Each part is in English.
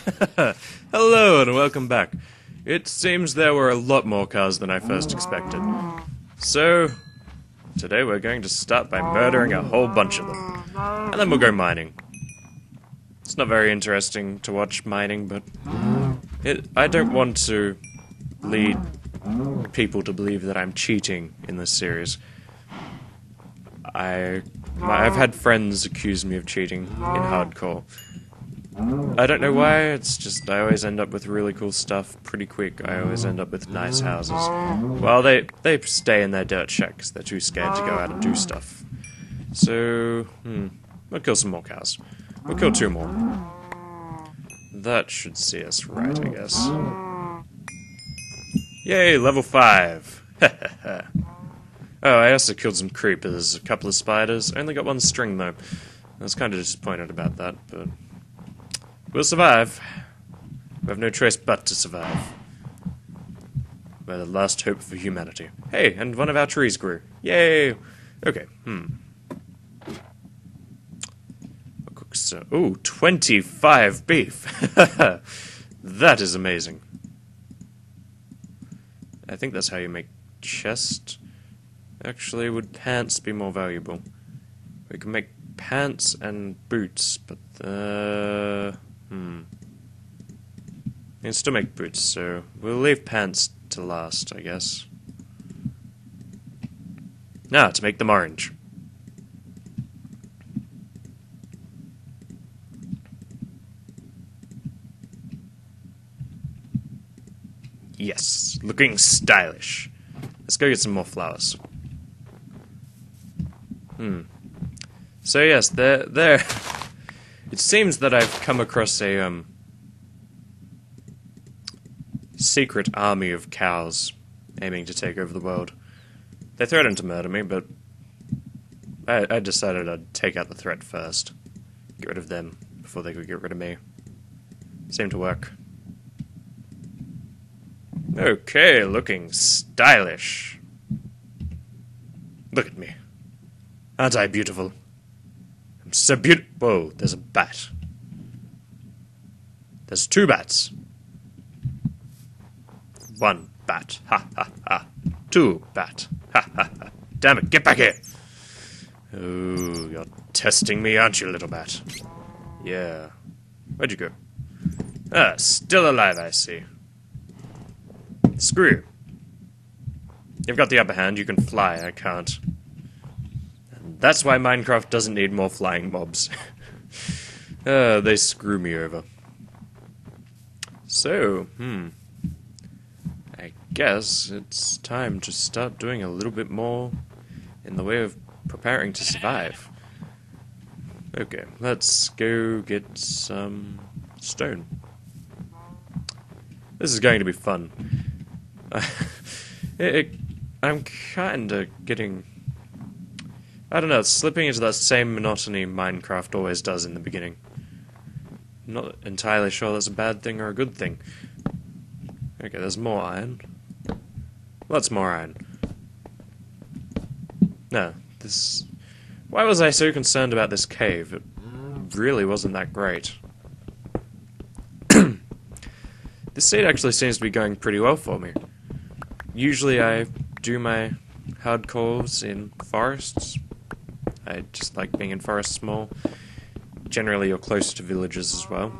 Hello and welcome back. It seems there were a lot more cars than I first expected. So, today we're going to start by murdering a whole bunch of them. And then we'll go mining. It's not very interesting to watch mining, but it, I don't want to lead people to believe that I'm cheating in this series. I, I've had friends accuse me of cheating in hardcore. I don't know why, it's just I always end up with really cool stuff pretty quick. I always end up with nice houses. Well, they, they stay in their dirt shacks, they're too scared to go out and do stuff. So, hmm, we'll kill some more cows. We'll kill two more. That should see us right, I guess. Yay, level 5! oh, I also killed some creepers, a couple of spiders. Only got one string, though. I was kind of disappointed about that, but... We'll survive. We have no choice but to survive. We're the last hope for humanity. Hey, and one of our trees grew. Yay! Okay, hmm. So, ooh, 25 beef. that is amazing. I think that's how you make chest. Actually, would pants be more valuable? We can make pants and boots, but uh. Still make boots, so we'll leave pants to last, I guess. Now to make them orange. Yes, looking stylish. Let's go get some more flowers. Hmm. So yes, there, there. It seems that I've come across a um secret army of cows aiming to take over the world. They threatened to murder me, but I, I decided I'd take out the threat first, get rid of them before they could get rid of me. Seemed to work. Okay, looking stylish. Look at me. Aren't I beautiful? I'm so beautiful. Whoa, there's a bat. There's two bats. One bat. Ha ha ha. Two bat. Ha ha ha. Damn it, get back here! Ooh, you're testing me, aren't you, little bat? Yeah. Where'd you go? Ah, still alive, I see. Screw you. You've got the upper hand, you can fly, I can't. And that's why Minecraft doesn't need more flying mobs. uh, they screw me over. So, hmm. I guess it's time to start doing a little bit more in the way of preparing to survive. Okay, let's go get some stone. This is going to be fun. it, it, I'm kind of getting. I don't know, slipping into that same monotony Minecraft always does in the beginning. I'm not entirely sure that's a bad thing or a good thing. Okay, there's more iron. Lots more iron. No, this. Why was I so concerned about this cave? It really wasn't that great. this seed actually seems to be going pretty well for me. Usually I do my hard hardcores in forests. I just like being in forests more. Generally, you're close to villages as well.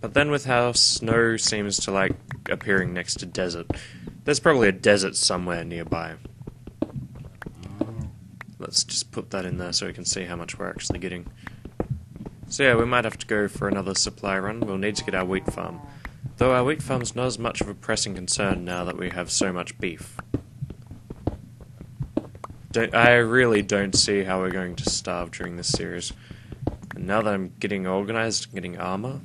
But then with how snow seems to like appearing next to desert, there's probably a desert somewhere nearby. Let's just put that in there so we can see how much we're actually getting. So yeah, we might have to go for another supply run. We'll need to get our wheat farm. Though our wheat farm's not as much of a pressing concern now that we have so much beef. Don't, I really don't see how we're going to starve during this series. And now that I'm getting organized and getting armor,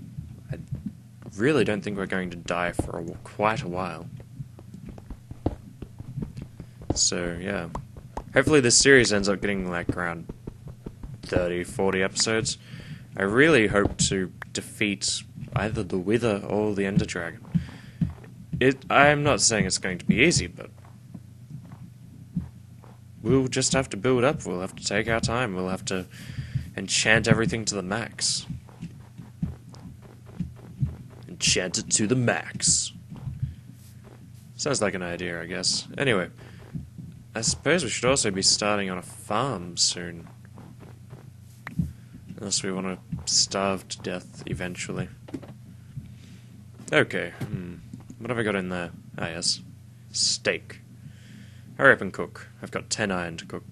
really don't think we're going to die for a, quite a while. So, yeah. Hopefully this series ends up getting like around 30, 40 episodes. I really hope to defeat either the Wither or the Ender Dragon. It, I'm not saying it's going to be easy, but we'll just have to build up. We'll have to take our time. We'll have to enchant everything to the max. Enchant it to the max. Sounds like an idea, I guess. Anyway, I suppose we should also be starting on a farm soon. Unless we want to starve to death eventually. Okay, hmm. What have I got in there? Ah, yes. Steak. Hurry up and cook. I've got 10 iron to cook.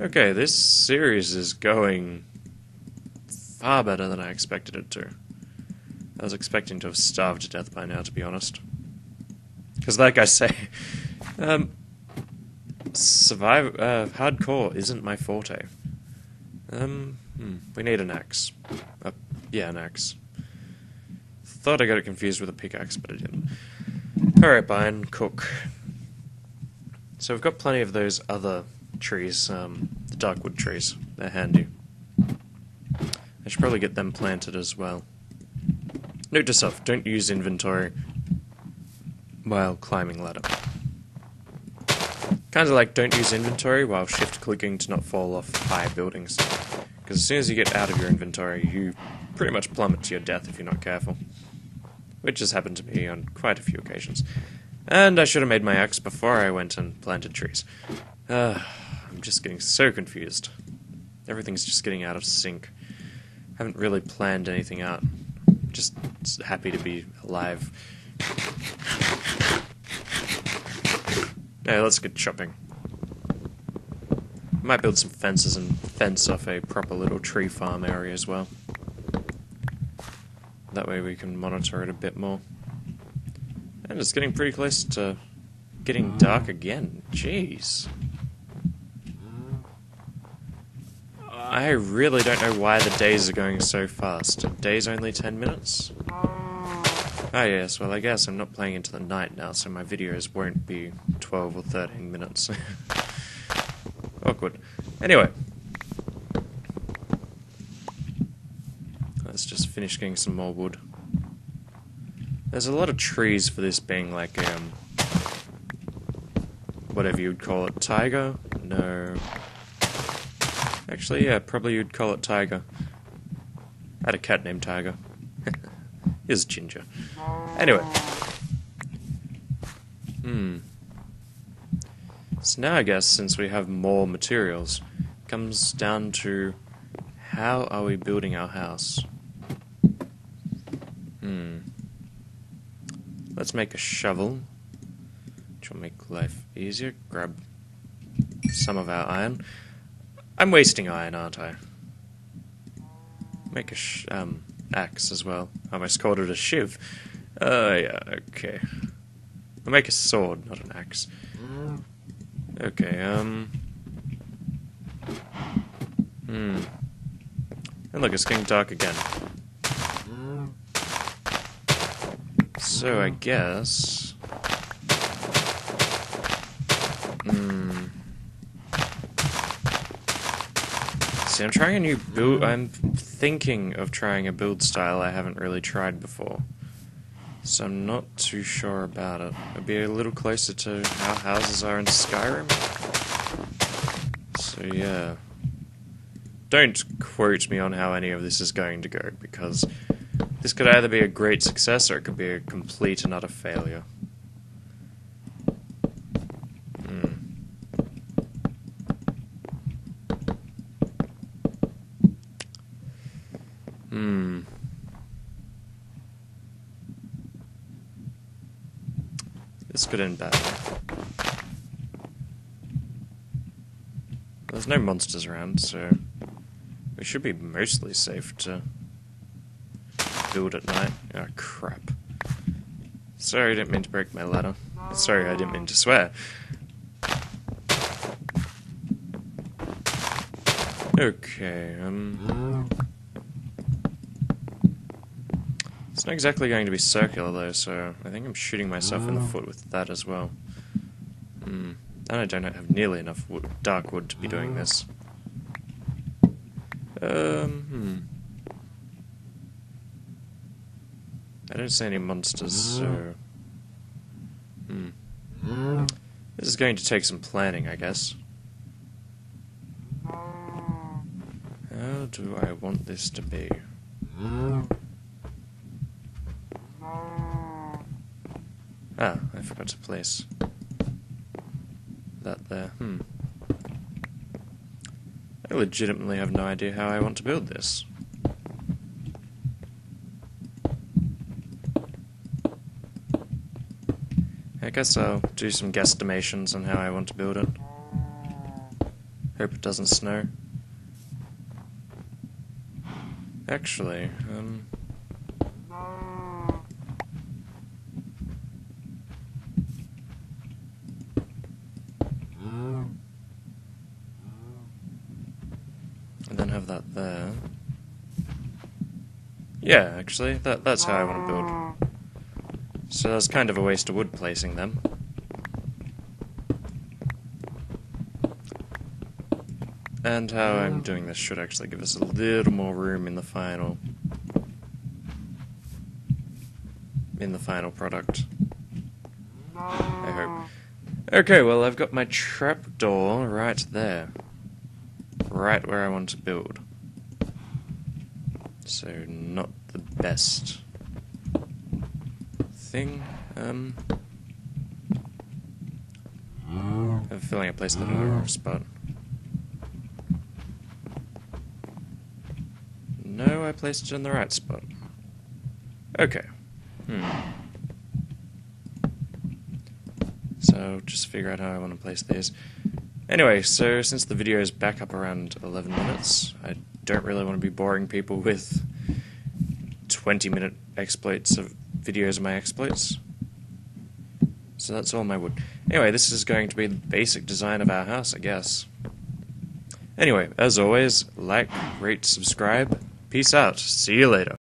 Okay, this series is going far better than I expected it to. I was expecting to have starved to death by now, to be honest. Because, like I say, um, survive uh, hardcore isn't my forte. Um, hmm, we need an axe. Uh, yeah, an axe. Thought I got it confused with a pickaxe, but I didn't. Alright, Iron, cook. So we've got plenty of those other trees, um, the darkwood trees. They're handy. I should probably get them planted as well. Note to self, don't use inventory while climbing ladder. Kind of like don't use inventory while shift clicking to not fall off high buildings. Because as soon as you get out of your inventory, you pretty much plummet to your death if you're not careful. Which has happened to me on quite a few occasions. And I should have made my axe before I went and planted trees. Uh, I'm just getting so confused. Everything's just getting out of sync. Haven't really planned anything out. Just happy to be alive. Yeah, let's get shopping. Might build some fences and fence off a proper little tree farm area as well. That way we can monitor it a bit more. And it's getting pretty close to getting dark again. Jeez. I really don't know why the days are going so fast. Days only 10 minutes? Oh yes, well I guess I'm not playing into the night now, so my videos won't be 12 or 13 minutes. Awkward. Anyway. Let's just finish getting some more wood. There's a lot of trees for this being like, um... Whatever you'd call it. taiga? No. Actually, yeah, probably you'd call it taiga. I had a cat named Tiger. Is Ginger. Anyway. Hmm. So now I guess since we have more materials, comes down to how are we building our house? Hmm. Let's make a shovel, which will make life easier. Grab some of our iron. I'm wasting iron, aren't I? Make a sh um, axe as well. I almost called it a shiv. Oh, uh, yeah, okay. I'll make a sword, not an axe. Okay, um... Hmm. And look, it's getting dark again. So I guess... Hmm... See, I'm trying a new build... I'm thinking of trying a build style I haven't really tried before. So I'm not too sure about it. It'll be a little closer to how houses are in Skyrim. So yeah. Don't quote me on how any of this is going to go, because this could either be a great success or it could be a complete and utter failure. Hmm. Hmm. This could end badly. There's no monsters around, so we should be mostly safe to build at night. Oh, crap. Sorry, I didn't mean to break my ladder. Sorry, I didn't mean to swear. Okay, um... It's not exactly going to be circular though, so I think I'm shooting myself in the foot with that as well. Hmm. And I don't have nearly enough wood, dark wood to be doing this. Um, hmm. I don't see any monsters, so... Hmm. This is going to take some planning, I guess. How do I want this to be? Ah, I forgot to place that there. Hmm. I legitimately have no idea how I want to build this. I guess I'll do some guesstimations on how I want to build it. Hope it doesn't snow. Actually, um... And then have that there. Yeah, actually, that that's how I want to build. So that's kind of a waste of wood placing them. And how I'm doing this should actually give us a little more room in the final in the final product. I hope. Okay, well I've got my trapdoor right there. Right where I want to build. So not best thing. Um I have a feeling I placed it in the wrong spot. No, I placed it in the right spot. Okay. Hmm. So, just figure out how I want to place these. Anyway, so since the video is back up around 11 minutes, I don't really want to be boring people with 20 minute exploits of videos of my exploits. So that's all my wood. Anyway, this is going to be the basic design of our house, I guess. Anyway, as always, like, rate, subscribe. Peace out. See you later.